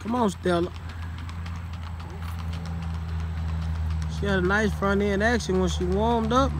Come on, Stella. She had a nice front end action when she warmed up.